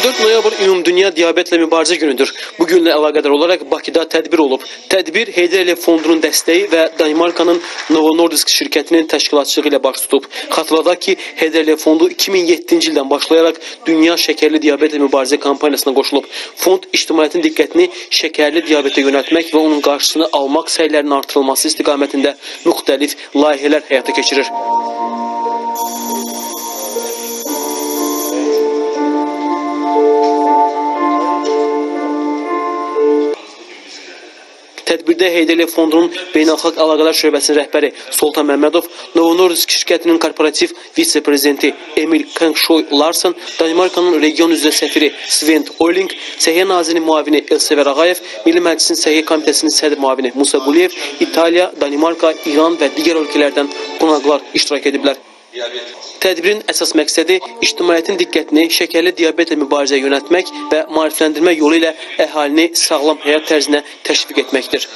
14 noyabr Ümumdünya Diabetlə Mübarizə günüdür. Bu günlə əlaqədar olaraq Bakıda tədbir olub. Tədbir Heydər Fondunun dəstəyi və Danimarkanın Novo Nordisk şirkətinin təşkilatçılığı ilə baş tutub. Xatırladaq ki, Heydər Fondu 2007-ci ildən başlayaraq Dünya Şəkərli Diabetlə Mübarizə kampaniyasına qoşulub. Fond ictimaiyyətin diqqətini şəkərli diabetə yönəltmək və onun qarşısını almaq səylərinin artırılması istiqamətində müxtəlif layihələr həyata keçirir. Tədbirdə Heydərli Fondunun Beynəlxalq Əlaqələr Şöbəsinin rəhbəri Soltan Məmmədov, Novo Nordisk şirkətinin korporativ vitse-prezidenti Emil Kengshoy Larsen, Danimarkanın region üzrə səfiri Svend Oyling, Səhiyyə Nazirinin müavini Elsever Ağayev, Milli Məclisin Səhiyyə Komitəsinin sədr müavini Musa Quliyev, İtaliya, Danimarka, İran və digər ölkələrdən qonaqlar iştirak ediblər. Tədbirin əsas məqsədi ictimaiyyətin diqqətini şəkərli diabetlə mübarizəyə yönəltmək və maarifləndirmə yolu ilə əhalini sağlam həyat tərzinə təşviq etməkdir.